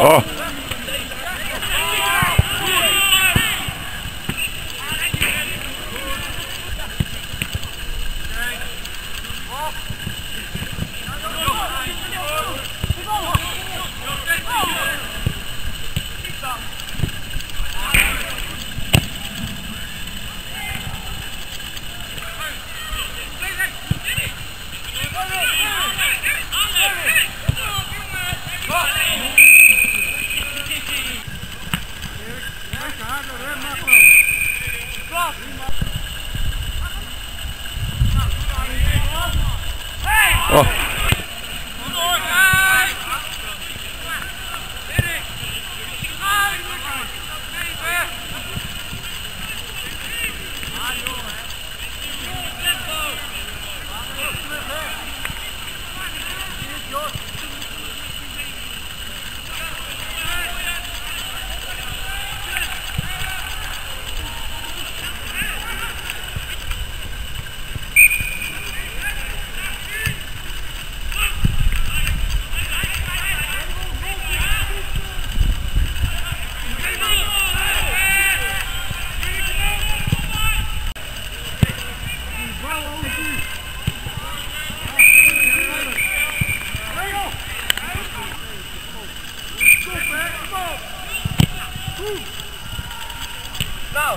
Oh. Oh. No.